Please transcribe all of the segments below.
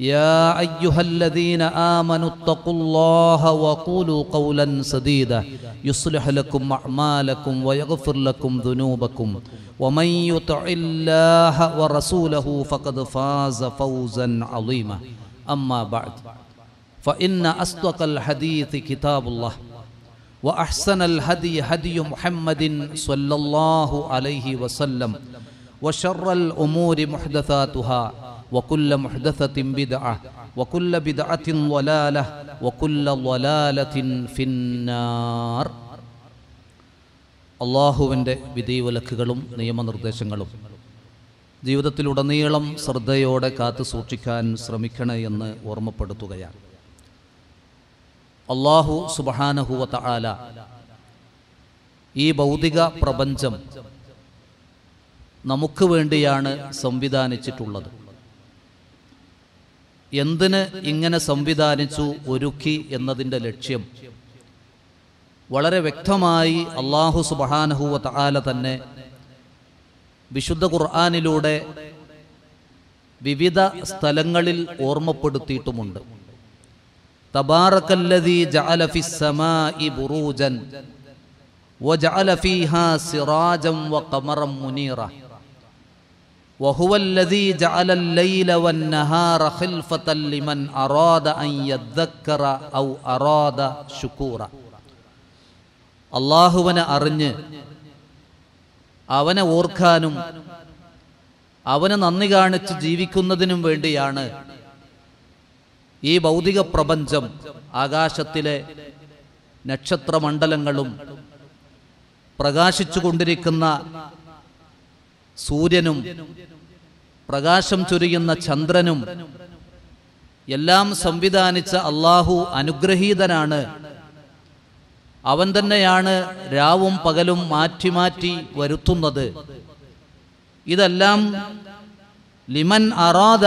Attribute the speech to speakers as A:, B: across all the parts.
A: يا أيها الذين آمنوا اتقوا الله وقولوا قولا سديدا. يصلح لكم أعمالكم ويغفر لكم ذنوبكم. ومن يطع الله ورسوله فقد فاز فوزا عظيما. أما بعد. فإن أصدق الحديث كتاب الله. وأحسن الهدي هدي محمد صلى الله عليه وسلم. وشر الأمور محدثاتها. وكل محدثة بدعة وكل بدعة ضلالة وكل ضلالة في النار അള്ളാഹുവിൻ്റെ വിധിവിലക്കുകളും നിയമനിർദ്ദേശങ്ങളും ജീവിതത്തിലുടനീളം ശ്രദ്ധയോടെ കാത്തു സൂക്ഷിക്കാൻ ശ്രമിക്കണേ എന്ന് ഓർമ്മപ്പെടുത്തുകയാണ് അള്ളാഹു സുബഹാനഹുവ ആല ഈ ഭൗതിക പ്രപഞ്ചം നമുക്ക് വേണ്ടിയാണ് സംവിധാനിച്ചിട്ടുള്ളത് എന്തിന് ഇങ്ങനെ സംവിധാനിച്ചു ഒരുക്കി എന്നതിന്റെ ലക്ഷ്യം? വളരെ വ്യക്തമായി അള്ളാഹു സുബാനഹുവ താല തന്നെ വിശുദ്ധ ഖുർആാനിലൂടെ വിവിധ സ്ഥലങ്ങളിൽ ഓർമ്മപ്പെടുത്തിയിട്ടുമുണ്ട്. തബാറക്കല്ലദീ ജഅലഫി സമാഇ ബുറൂജൻ വജഅല ഫീഹാ മുനീറ. وهو الذي جعل الليل والنهار خلفة لمن أراد أن يذكر أو أراد شكورا അള്ളാഹുവിനെ അറിഞ്ഞ് അവനെ ഓർക്കാനും അവനെ നന്ദി കാണിച്ച് ജീവിക്കുന്നതിനും വേണ്ടിയാണ് ഈ ഭൗതിക പ്രപഞ്ചം ആകാശത്തിലെ നക്ഷത്രമണ്ഡലങ്ങളും പ്രകാശിച്ചു കൊണ്ടിരിക്കുന്ന സൂര്യനും പ്രകാശം ചൊരിയുന്ന ചന്ദ്രനും എല്ലാം സംവിധാനിച്ച അള്ളാഹു അനുഗ്രഹീതനാണ്. അവൻ തന്നെയാണ് രാവും പകലും മാറ്റി മാറ്റി വരുത്തുന്നത്. ഇതെല്ലാം ലിമൻ അറാദ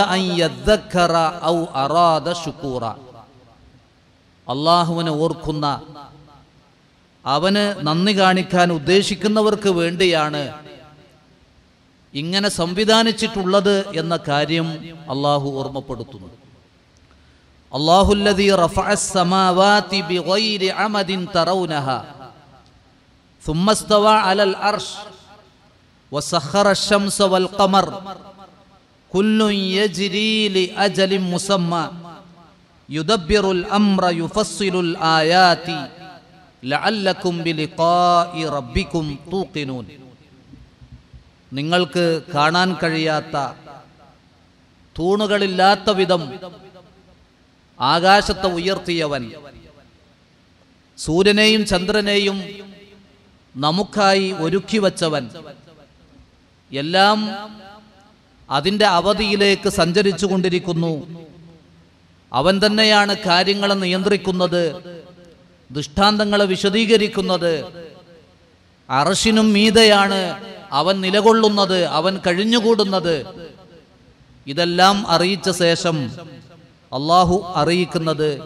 A: ഔ അറാദ ഷുക്കൂറ അള്ളാഹുവിനെ ഓർക്കുന്ന അവന് നന്ദി കാണിക്കാൻ ഉദ്ദേശിക്കുന്നവർക്ക് വേണ്ടിയാണ് ഇങ്ങനെ സംവിധാനിച്ചിട്ടുള്ളത് എന്ന കാര്യം അള്ളാഹു ഓർമ്മപ്പെടുത്തുന്നു. അള്ളാഹുല്ലതി ലഅല്ലക്കും ബിലിഖാഇ റബ്ബിക്കും തൂഖിനൂൻ. നിങ്ങൾക്ക് കാണാൻ കഴിയാത്ത തൂണുകളില്ലാത്ത വിധം ആകാശത്തെ ഉയർത്തിയവൻ സൂര്യനെയും ചന്ദ്രനെയും നമുക്കായി ഒരുക്കി വച്ചവൻ. എല്ലാം അതിന്റെ അവധിയിലേക്ക് സഞ്ചരിച്ചു കൊണ്ടിരിക്കുന്നു. അവൻ തന്നെയാണ് കാര്യങ്ങളെ നിയന്ത്രിക്കുന്നത് ദൃഷ്ടാന്തങ്ങളെ വിശദീകരിക്കുന്നത്. അറശിനും മീതയാണ് അവൻ നിലകൊള്ളുന്നത് അവൻ കഴിഞ്ഞുകൂടുന്നത്. ഇതെല്ലാം അറിയിച്ച ശേഷം അള്ളാഹു അറിയിക്കുന്നത്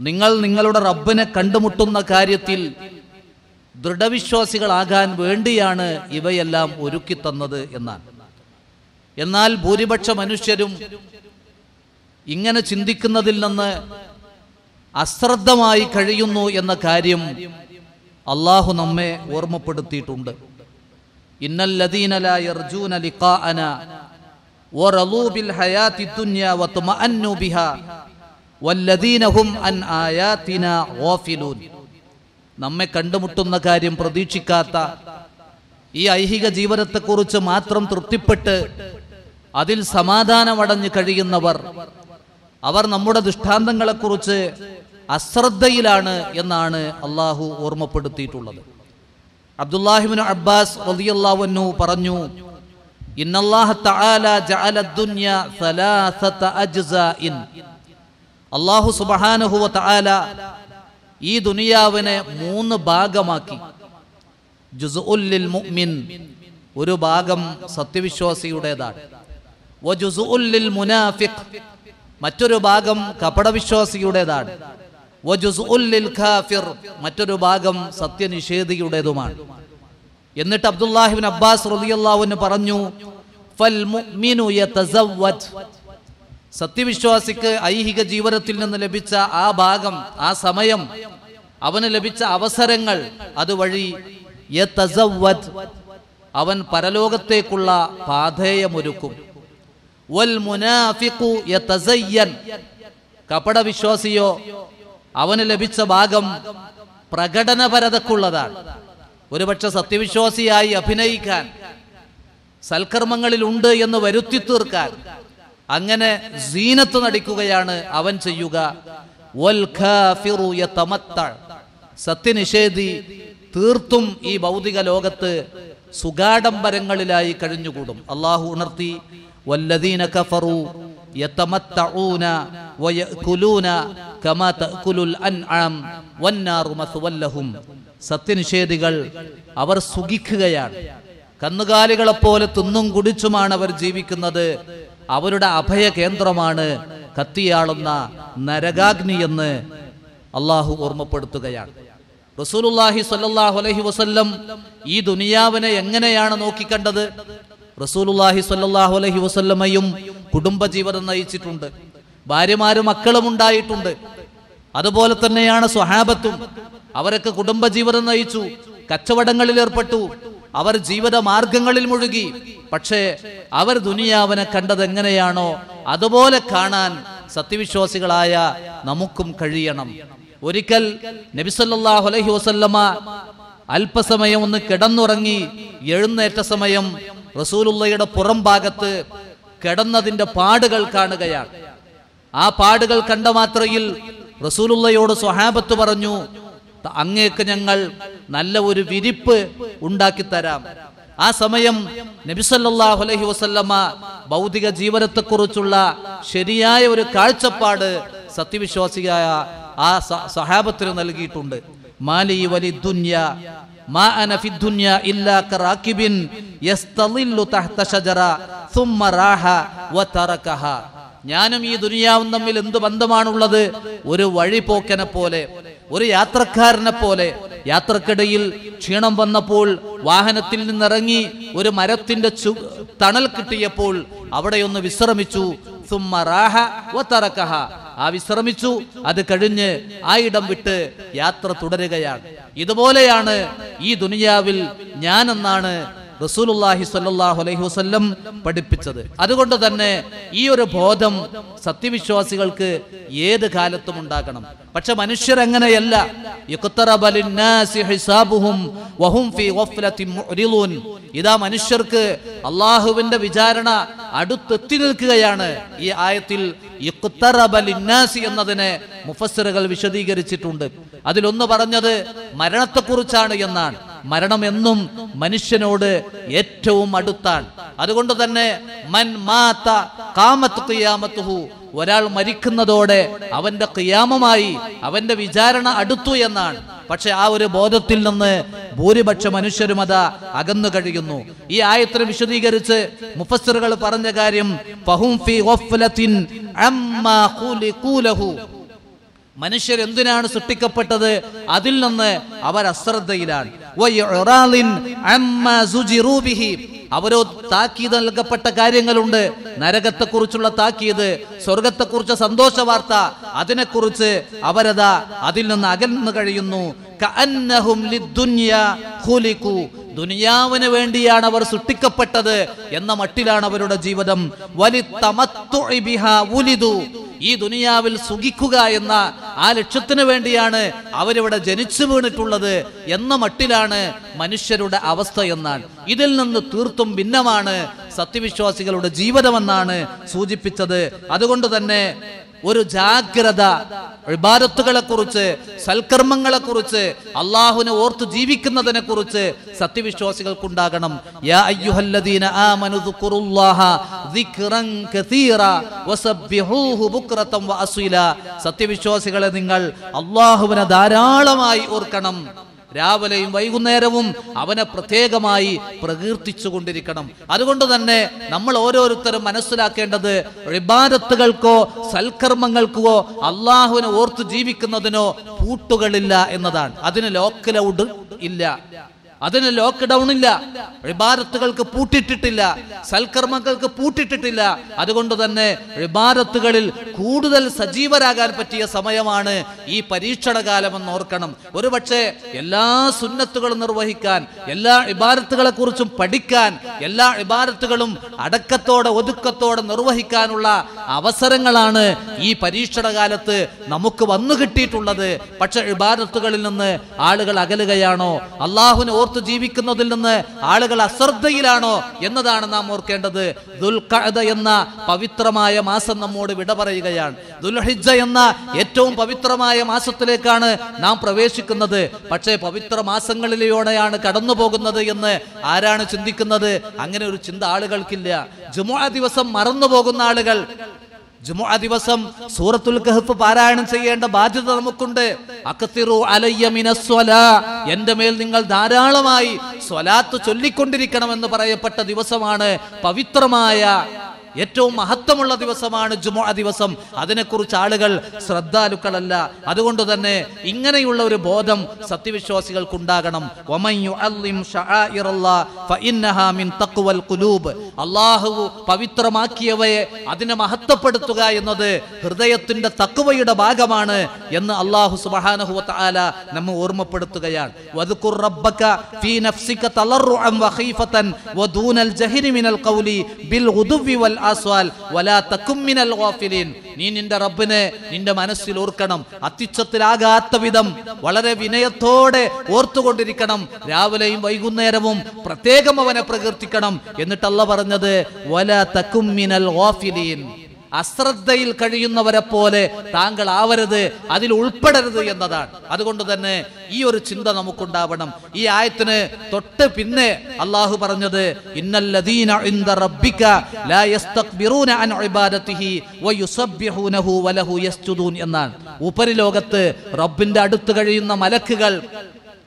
A: നിങ്ങൾ നിങ്ങളുടെ റബ്ബിനെ കണ്ടുമുട്ടുന്ന കാര്യത്തിൽ ദൃഢവിശ്വാസികളാകാൻ വേണ്ടിയാണ് ഇവയെല്ലാം ഒരുക്കി തന്നത് എന്നാണ്. എന്നാൽ ഭൂരിപക്ഷ മനുഷ്യരും ഇങ്ങനെ ചിന്തിക്കുന്നതിൽ നിന്ന് അശ്രദ്ധമായി കഴിയുന്നു എന്ന കാര്യം അള്ളാഹു നമ്മെ ഓർമ്മപ്പെടുത്തിയിട്ടുണ്ട്. നമ്മെ കണ്ടുമുട്ടുന്ന കാര്യം പ്രതീക്ഷിക്കാത്ത ഈ ഐഹിക ജീവിതത്തെക്കുറിച്ച് മാത്രം തൃപ്തിപ്പെട്ട് അതിൽ സമാധാനമടഞ്ഞ് കഴിയുന്നവർ അവർ നമ്മുടെ ദൃഷ്ടാന്തങ്ങളെക്കുറിച്ച് അശ്രദ്ധയിലാണ് എന്നാണ് അള്ളാഹു ഓർമ്മപ്പെടുത്തിയിട്ടുള്ളത്. അബ്ദുല്ലാഹിബിൻ അബ്ബാസ് റളിയല്ലാഹു പറഞ്ഞു അള്ളാഹു സുബ്ഹാനഹു വ തആല ഈ ദുനിയാവിനെ മൂന്ന് ഭാഗമാക്കി. ജുസ്ഉൽ ലിൽ മുഅ്മിൻ ഒരു ഭാഗം സത്യവിശ്വാസിയുടേതാണ്. വജുസ്ഉൽ ലിൽ മുനാഫിഖ് മറ്റൊരു ഭാഗം കപടവിശ്വാസിയുടേതാണ്. മറ്റൊരു ഭാഗം സത്യനിഷേധിയുടേതുമാണ്. എന്നിട്ട് അബ്ദുല്ലാഹിബിൻ അബ്ബാസ് പറഞ്ഞു സത്യവിശ്വാസിക്ക് ഐഹിക ജീവിതത്തിൽ നിന്ന് ലഭിച്ച ആ ഭാഗം ആ സമയം അവന് ലഭിച്ച അവസരങ്ങൾ അതുവഴി അവൻ പരലോകത്തേക്കുള്ള പാധേയമൊരുക്കും കപടവിശ്വാസിയോ അവന് ലഭിച്ച ഭാഗം പ്രകടനപരതക്കുള്ളതാണ്. ഒരുപക്ഷെ സത്യവിശ്വാസിയായി അഭിനയിക്കാൻ സൽക്കർമ്മങ്ങളിൽ ഉണ്ട് എന്ന് വരുത്തി തീർക്കാൻ അങ്ങനെ സീനത്ത് നടിക്കുകയാണ് അവൻ ചെയ്യുക. സത്യനിഷേധി തീർത്തും ഈ ഭൗതിക ലോകത്ത് സുഗാഡംബരങ്ങളിലായി കഴിഞ്ഞുകൂടും. അള്ളാഹു ഉണർത്തി വല്ലദീന കഫറു യതമത്തഊന വയഅകുലൂന അൻആം വന്നാറു മസ്വല്ലഹും. സത്യനിഷേധികൾ അവർ സുഖിക്കുകയാണ്. കന്നുകാലികളെ പോലെ തിന്നും കുടിച്ചുമാണ് അവർ ജീവിക്കുന്നത്. അവരുടെ അഭയ കേന്ദ്രമാണ് കത്തിയാളുന്ന നരകാഗ്നി എന്ന് അള്ളാഹു ഓർമ്മപ്പെടുത്തുകയാണ്. റസൂലുല്ലാഹി സ്വല്ലല്ലാഹു അലഹി വസല്ലം ഈ ദുനിയാവിനെ എങ്ങനെയാണ് നോക്കിക്കണ്ടത്? റസൂലുല്ലാഹി സ്വല്ലല്ലാഹു അലഹി വസല്ലമയും കുടുംബജീവിതം നയിച്ചിട്ടുണ്ട്. ഭാര്യമാരും മക്കളും ഉണ്ടായിട്ടുണ്ട്. അതുപോലെ തന്നെയാണ് സ്വഹാബത്തും. അവരൊക്കെ കുടുംബജീവിതം നയിച്ചു കച്ചവടങ്ങളിൽ ഏർപ്പെട്ടു അവർ ജീവിത മാർഗങ്ങളിൽ മുഴുകി. പക്ഷേ അവർ ദുനിയാവനെ കണ്ടത് എങ്ങനെയാണോ അതുപോലെ കാണാൻ സത്യവിശ്വാസികളായ നമുക്കും കഴിയണം. ഒരിക്കൽ നബിസല്ലാഹു അലൈഹി വസല്ലമ അല്പസമയം ഒന്ന് കിടന്നുറങ്ങി എഴുന്നേറ്റ സമയം റസൂലുള്ളയുടെ പുറം ഭാഗത്ത് കിടന്നതിന്റെ പാടുകൾ കാണുകയാണ്. ആ പാടുകൾ കണ്ട മാത്രയിൽ റസൂലുള്ളയോട് സ്വഹാബത്ത് പറഞ്ഞു "ത- അങ്ങേക്ക് ഞങ്ങൾ നല്ല ഒരു വിരിപ്പ് ഉണ്ടാക്കി തരാം ആ സമയം നബിസല്ലാഹു അലൈഹി വസല്ലമ ഭൗതിക ജീവിതത്തെക്കുറിച്ചുള്ള ശരിയായ ഒരു കാഴ്ചപ്പാട് സത്യവിശ്വാസിയായ ആ സ- സഹാബത്തിന് നൽകിയിട്ടുണ്ട് മാലി വലി ദുന്യ മാ അന ഫി ദുന്യ ഇല്ലാ കറാക്കിബിൻ യസ്തളില്ലു തഹ്ത ഷജറ ثم راح وتركها ഞാനും ഈ ദുനിയാവും തമ്മിൽ എന്ത് ബന്ധമാണുള്ളത്? ഒരു വഴിപോക്കനെ പോലെ ഒരു യാത്രക്കാരനെ പോലെ. യാത്രക്കിടയിൽ ക്ഷീണം വന്നപ്പോൾ വാഹനത്തിൽ നിന്നിറങ്ങി ഒരു മരത്തിന്റെ ചു തണൽ കിട്ടിയപ്പോൾ അവിടെയൊന്ന് വിശ്രമിച്ചു. ആ വിശ്രമിച്ചു. അത് കഴിഞ്ഞ് ആ ഇടം വിട്ട് യാത്ര തുടരുകയാണ്. ഇതുപോലെയാണ് ഈ ദുനിയാവിൽ ഞാനെന്നാണ് റസൂലുള്ളാഹി സ്വല്ലല്ലാഹു അലൈഹി വസല്ലം പഠിപ്പിച്ചത്. അതുകൊണ്ട് തന്നെ ഈ ഒരു ബോധം സത്യവിശ്വാസികൾക്ക് ഏത് കാലത്തും ഉണ്ടാകണം. പക്ഷെ മുഅ്രിളൂൻ ഇതാ മനുഷ്യർക്ക് അള്ളാഹുവിന്റെ വിചാരണ അടുത്തെത്തി നിൽക്കുകയാണ്. ഈ ആയത്തിൽ എന്നതിനെ മുഫസ്സിറുകൾ വിശദീകരിച്ചിട്ടുണ്ട്. അതിലൊന്ന് പറഞ്ഞത് മരണത്തെക്കുറിച്ചാണ് എന്നാണ്. മരണം എന്നും മനുഷ്യനോട് ഏറ്റവും അടുത്താണ് അതുകൊണ്ട് തന്നെ മൻ മാത്ത കാമത്ത് ഖിയാമത്തുഹു ഒരാൾ മരിക്കുന്നതോടെ അവന്റെ ഖിയാമമായി അവന്റെ വിചാരണ അടുത്തു എന്നാണ്. പക്ഷെ ആ ഒരു ബോധത്തിൽ നിന്ന് ഭൂരിപക്ഷ മനുഷ്യരും അത അകന്നു കഴിയുന്നു. ഈ ആയത്തിനെ വിശദീകരിച്ച് മുഫസ്സിറുകൾ പറഞ്ഞ കാര്യം മനുഷ്യർ എന്തിനാണ് സൃഷ്ടിക്കപ്പെട്ടത്? അതിൽ നിന്ന് അവർ അശ്രദ്ധയിലാണ്. അവരോ താക്കീത് നൽകപ്പെട്ട കാര്യങ്ങളുണ്ട്. നരകത്തെക്കുറിച്ചുള്ള താക്കീത് സ്വർഗത്തെക്കുറിച്ച് സന്തോഷ വാർത്ത അതിനെക്കുറിച്ച് അവരതാ അതിൽ നിന്ന് അകന്നു കഴിയുന്നു. ദുനിയാവിന് വേണ്ടിയാണ് അവർ സൃഷ്ടിക്കപ്പെട്ടത് എന്ന മട്ടിലാണ് അവരുടെ ജീവിതം. വലി ഉലിദു. ഈ ദുനിയാവിൽ സുഖിക്കുക എന്ന ആ ലക്ഷ്യത്തിന് വേണ്ടിയാണ് അവരിവിടെ ജനിച്ചു വീണിട്ടുള്ളത് എന്ന മട്ടിലാണ് മനുഷ്യരുടെ അവസ്ഥ എന്നാൽ ഇതിൽ നിന്ന് തീർത്തും ഭിന്നമാണ് സത്യവിശ്വാസികളുടെ ജീവിതമെന്നാണ് സൂചിപ്പിച്ചത്. അതുകൊണ്ട് തന്നെ ഒരു ജാഗ്രത ഇബാദത്തുകളെ കുറിച്ച് സൽക്കർമ്മങ്ങളെ കുറിച്ച് അള്ളാഹുനെ ഓർത്ത് ജീവിക്കുന്നതിനെ കുറിച്ച് സത്യവിശ്വാസികൾക്കുണ്ടാകണം സത്യവിശ്വാസികളെ നിങ്ങൾ അള്ളാഹുവിനെ ധാരാളമായി ഓർക്കണം. രാവിലെയും വൈകുന്നേരവും അവനെ പ്രത്യേകമായി പ്രകീർത്തിച്ചു കൊണ്ടിരിക്കണം അതുകൊണ്ട് തന്നെ നമ്മൾ ഓരോരുത്തരും മനസ്സിലാക്കേണ്ടത് ഇബാദത്തുകൾക്കോ സൽക്കർമ്മങ്ങൾക്കോ അള്ളാഹുവിനെ ഓർത്ത് ജീവിക്കുന്നതിനോ പൂട്ടുകളില്ല എന്നതാണ്. അതിന് ലോക്കലൗഡ് ഇല്ല. അതിന് ലോക്ക്ഡൗൺ ഇല്ല. ഇബാദത്തുകൾക്ക് പൂട്ടിട്ടിട്ടില്ല സൽക്കർമ്മങ്ങൾക്ക് പൂട്ടിട്ടിട്ടില്ല അതുകൊണ്ട് തന്നെ ഇബാദത്തുകളിൽ കൂടുതൽ സജീവരാകാൻ പറ്റിയ സമയമാണ് ഈ പരീക്ഷണ കാലമെന്ന് ഓർക്കണം. ഒരുപക്ഷെ എല്ലാ സുന്നത്തുകളും നിർവഹിക്കാൻ എല്ലാ ഇബാദത്തുകളെ കുറിച്ചും പഠിക്കാൻ എല്ലാ ഇബാദത്തുകളും അടക്കത്തോടെ ഒതുക്കത്തോടെ നിർവഹിക്കാനുള്ള അവസരങ്ങളാണ് ഈ പരീക്ഷണ കാലത്ത് നമുക്ക് വന്നു കിട്ടിയിട്ടുള്ളത്. പക്ഷെ ഇബാദത്തുകളിൽ നിന്ന് ആളുകൾ അകലുകയാണോ? അള്ളാഹുവിനെ ഓർത്ത് ജീവിക്കുന്നതിൽ നിന്ന് ആളുകൾ അശ്രദ്ധയിലാണോ എന്നതാണ് നാം ഓർക്കേണ്ടത്. ദുൽഖഅദ എന്ന പവിത്രമായ മാസം നമ്മോട് വിട പറയുകയാണ്. ദുൽഹിജ എന്ന ഏറ്റവും പവിത്രമായ മാസത്തിലേക്കാണ് നാം പ്രവേശിക്കുന്നത്. പക്ഷേ പവിത്ര മാസങ്ങളിലൂടെയാണ് കടന്നു പോകുന്നത് എന്ന് ആരാണ് ചിന്തിക്കുന്നത്? അങ്ങനെ ഒരു ചിന്ത ആളുകൾക്കില്ല. ജുമുഅ ദിവസം മറന്നു പോകുന്ന ആളുകൾ ജുമുഅ ദിവസം സൂറത്തുൽ കഹഫ് പാരായണം ചെയ്യേണ്ട ബാധ്യത നമുക്കുണ്ട്. അക്തിറു അലയ്യ മിനസ്വലാ. എന്റെ മേൽ നിങ്ങൾ ധാരാളമായി സ്വലാത്ത് ചൊല്ലിക്കൊണ്ടിരിക്കണമെന്ന് പറയപ്പെട്ട ദിവസമാണ് പവിത്രമായ ഏറ്റവും മഹത്വമുള്ള ദിവസമാണ് ജുമുഅ ദിവസം. അതിനെക്കുറിച്ച് ആളുകൾ ശ്രദ്ധാലുക്കളല്ല. അതുകൊണ്ട് തന്നെ ഇങ്ങനെയുള്ള ഒരു ബോധം സത്യവിശ്വാസികൾക്കുണ്ടാകണം. അള്ളാഹു പവിത്രമാക്കിയവയെ അതിനെ മഹത്വപ്പെടുത്തുക എന്നത് ഹൃദയത്തിന്റെ തക്കുവയുടെ ഭാഗമാണ് എന്ന് അല്ലാഹു സുബ്ഹാനഹു വതആല നമ്മെ ഓർമ്മപ്പെടുത്തുകയാണ്. വദ്കുർ ആസ്വാൽ വലാ തകും മിനൽ ഗാഫിലീൻ. നീ നിന്റെ റബ്ബിനെ നിന്റെ മനസ്സിൽ ഓർക്കണം. അത്യുച്ഛത്തിലാകാത്ത വിധം വളരെ വിനയത്തോടെ ഓർത്തുകൊണ്ടിരിക്കണം. രാവിലെയും വൈകുന്നേരവും പ്രത്യേകം അവനെ പ്രകീർത്തിക്കണം. എന്നിട്ടല്ല പറഞ്ഞത് വല തകും മിനൽ ഗാഫിലീൻ. അശ്രദ്ധയിൽ കഴിയുന്നവരെ പോലെ താങ്കൾ ആവരുത് അതിൽ ഉൾപ്പെടരുത് എന്നതാണ്. അതുകൊണ്ട് തന്നെ ഈ ഒരു ചിന്ത നമുക്കുണ്ടാവണം. ഈ ആയത്തിന് തൊട്ട് പിന്നെ അള്ളാഹു പറഞ്ഞത് എന്നാണ്. ഉപരിലോകത്ത് റബ്ബിന്റെ അടുത്ത് കഴിയുന്ന മലക്കുകൾ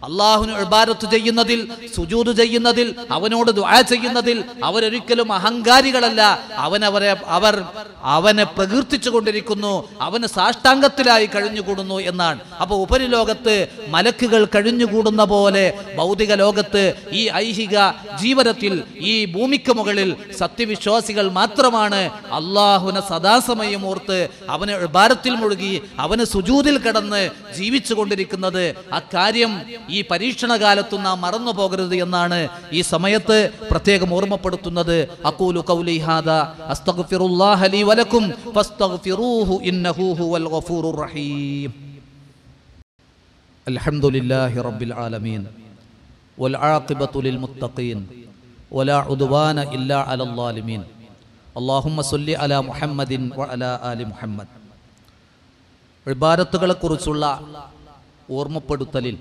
A: അള്ളാഹുന് ഇബാരത്ത് ചെയ്യുന്നതിൽ സുജൂത് ചെയ്യുന്നതിൽ അവനോട് ദുആ ചെയ്യുന്നതിൽ അവരൊരിക്കലും അഹങ്കാരികളല്ല. അവനവരെ അവർ അവനെ പ്രകീർത്തിച്ചു കൊണ്ടിരിക്കുന്നു അവന് സാഷ്ടാംഗത്തിലായി കഴിഞ്ഞുകൂടുന്നു എന്നാണ്. അപ്പൊ ഉപരിലോകത്ത് മലക്കുകൾ കഴിഞ്ഞുകൂടുന്ന പോലെ ഭൗതിക ലോകത്ത് ഈ ഐഹിക ജീവനത്തിൽ ഈ ഭൂമിക്ക് മുകളിൽ സത്യവിശ്വാസികൾ മാത്രമാണ്. അള്ളാഹുനെ സദാസമയം ഓർത്ത് അവന് ഇബാരത്തിൽ മുഴുകി അവന് സുജൂതിൽ കിടന്ന് ജീവിച്ചു കൊണ്ടിരിക്കുന്നത് അക്കാര്യം ഈ പരീക്ഷണ കാലത്തും നാം മറന്നു പോകരുത് എന്നാണ് ഈ സമയത്ത് പ്രത്യേകം ഓർമ്മപ്പെടുത്തുന്നത് അക്കൂലു കൗലി ഹാദ അസ്തഗ്ഫിറുല്ലാഹ ലീ വലക്കും ഫസ്തഗ്ഫിറൂഹു ഇന്നഹു ഹുവൽ ഗഫൂറുർ റഹീം അൽഹംദുലില്ലാഹി റബ്ബിൽ ആലമീൻ والعاقبة للمتقين ولا عدوان إلا على الظالمين اللهم صل على محمد وعلى آل محمد ഇബാദത്തുകളെ കുറിച്ചുള്ള ഓർമ്മപ്പെടുത്തലിൽ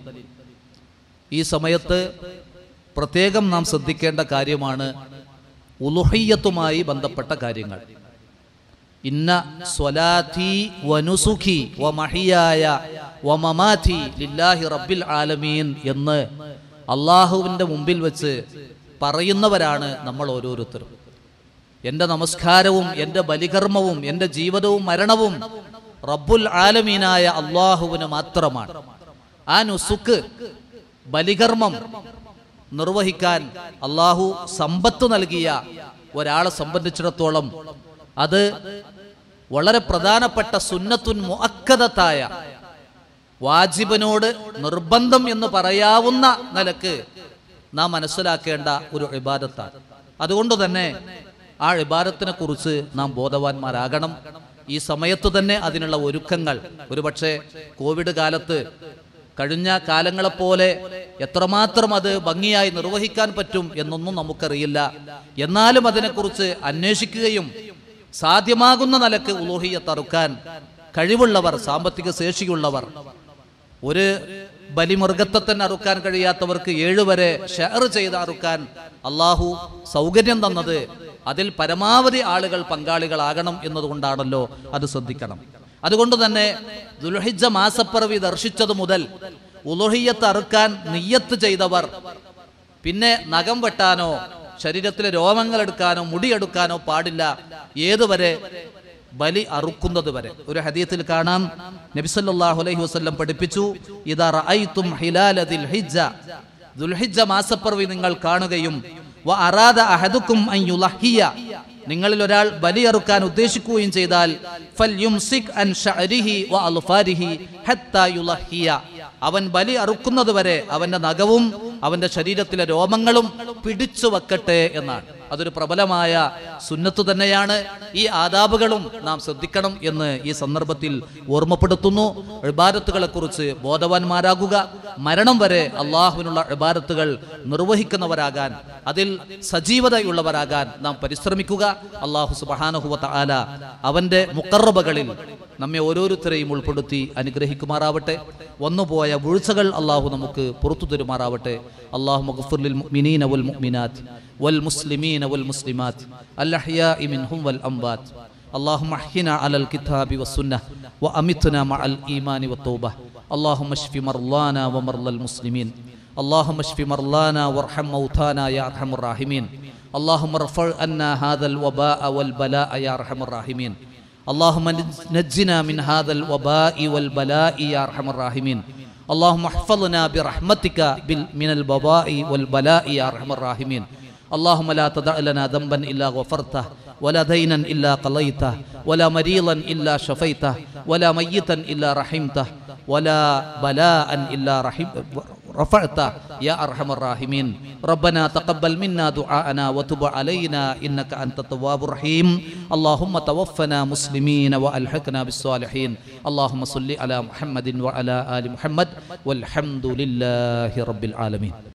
A: ഈ സമയത്ത് പ്രത്യേകം നാം ശ്രദ്ധിക്കേണ്ട കാര്യമാണ് ഉലുഹയ്യത്തുമായി ബന്ധപ്പെട്ട കാര്യങ്ങൾ. ഇന്ന സ്വലാഥി വനുസുഖി വമഹിയായ വമമാഥി ലില്ലാഹി റബ്ബിൽ ആലമീൻ എന്ന് അള്ളാഹുവിന്റെ മുമ്പിൽ വെച്ച് പറയുന്നവരാണ് നമ്മൾ ഓരോരുത്തരും. എന്റെ നമസ്കാരവും എന്റെ ബലികർമ്മവും എന്റെ ജീവിതവും മരണവും റബ്ബുൽ ആലമീനായ അള്ളാഹുവിന് മാത്രമാണ്. ആ നുസുക്ക് ബലികർമ്മം നിർവഹിക്കാൻ അള്ളാഹു സമ്പത്ത് നൽകിയ ഒരാളെ സംബന്ധിച്ചിടത്തോളം അത് വളരെ പ്രധാനപ്പെട്ട സുന്നത്തുൻ മുഅക്കദത്തായ വാജിബനോട് നിർബന്ധം എന്ന് പറയാവുന്ന നിലയ്ക്ക് നാം മനസ്സിലാക്കേണ്ട ഒരു ഇബാദത്താണ്. അതുകൊണ്ട് തന്നെ ആ ഇബാദത്തിനെ കുറിച്ച് നാം ബോധവാന്മാരാകണം. ഈ സമയത്ത് തന്നെ അതിനുള്ള ഒരുക്കങ്ങൾ. ഒരുപക്ഷെ കോവിഡ് കാലത്ത് കഴിഞ്ഞ കാലങ്ങളെപ്പോലെ എത്രമാത്രം അത് ഭംഗിയായി നിർവഹിക്കാൻ പറ്റും എന്നൊന്നും നമുക്കറിയില്ല. എന്നാലും അതിനെക്കുറിച്ച് അന്വേഷിക്കുകയും സാധ്യമാകുന്ന നിലയ്ക്ക് ഉലോഹിയെ തറുക്കാൻ കഴിവുള്ളവർ സാമ്പത്തിക ശേഷിയുള്ളവർ ഒരു ബലിമൃഗത്തെ തന്നെ അറുക്കാൻ കഴിയാത്തവർക്ക് ഏഴുവരെ ഷെയർ ചെയ്ത് അറുക്കാൻ അള്ളാഹു സൗകര്യം തന്നത് അതിൽ പരമാവധി ആളുകൾ പങ്കാളികളാകണം എന്നതുകൊണ്ടാണല്ലോ അത് ശ്രദ്ധിക്കണം. അതുകൊണ്ട് തന്നെ ദുൽഹിജ മാസപ്പിറവി ദർശിച്ചത് മുതൽ ഉലുഹിയത്ത് അറുക്കാൻ നിയ്യത്ത് ചെയ്തവർ. പിന്നെ നഖം വെട്ടാനോ ശരീരത്തിലെ രോമങ്ങൾ എടുക്കാനോ മുടിയെടുക്കാനോ പാടില്ല. ഏതുവരെ? ബലി അറുക്കുന്നത് വരെ. ഒരു ഹദീയത്തിൽ കാണാം. നബിസല്ലാഹു അലൈഹി വസല്ലം പഠിപ്പിച്ചു ദുൽഹിജ മാസപ്പിറവി നിങ്ങൾ കാണുകയും നിങ്ങളിൽ ഒരാൾ ബലിയറുക്കാൻ ഉദ്ദേശിക്കുകയും ചെയ്താൽ അവൻ ബലി അറുക്കുന്നത് വരെ അവന്റെ നഖവും അവന്റെ ശരീരത്തിലെ രോമങ്ങളും പിടിച്ചു വെക്കട്ടെ എന്നാണ്. അതൊരു പ്രബലമായ സുന്നത്ത് തന്നെയാണ്. ഈ ആദാബുകളും നാം ശ്രദ്ധിക്കണം എന്ന് ഈ സന്ദർഭത്തിൽ ഓർമ്മപ്പെടുത്തുന്നു. ഇബാദത്തുകളെ കുറിച്ച് ബോധവാന്മാരാകുക. മരണം വരെ അള്ളാഹുവിനുള്ള ഇബാദത്തുകൾ നിർവഹിക്കുന്നവരാകാൻ അതിൽ സജീവതയുള്ളവരാകാൻ നാം പരിശ്രമിക്കുക. അള്ളാഹു സുബഹാനഹുവ ആല അവന്റെ മുക്കറബകളിൽ നമ്മെ ഓരോരുത്തരെയും ഉൾപ്പെടുത്തി അനുഗ്രഹിക്കുമാറാവട്ടെ. വന്നുപോയ വീഴ്ചകൾ അള്ളാഹു നമുക്ക് പുറത്തു തരുമാറാവട്ടെ. اللهم اغفر للمؤمنين والمؤمنات والمسلمين والمسلمات الأحياء منهم والأموات. اللهم احينا على الكتاب والسنة وأمتنا مع الإيمان والتوبة. اللهم اشف مرضانا ومرضى المسلمين. اللهم اشف مرضانا وارحم موتانا يا أرحم الراحمين. اللهم ارفع عنا هذا الوباء والبلاء يا أرحم الراحمين. اللهم نجنا من هذا الوباء والبلاء يا أرحم الراحمين. اللهم احفظنا برحمتك من الوباء والبلاء يا أرحم الراحمين. اللهم لا تدع لنا ذنبا إلا غفرته ولا دينا إلا قضيته ولا مريضا إلا شفيته ولا ميتا إلا رحمته ولا بلاء إلا رحم رفعته يا أرحم الراحمين. ربنا تقبل منا دعاءنا وتب علينا إنك أنت التواب الرحيم. اللهم توفنا مسلمين وألحقنا بالصالحين. اللهم صل على محمد وعلى آل محمد. والحمد لله رب العالمين.